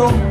Yes,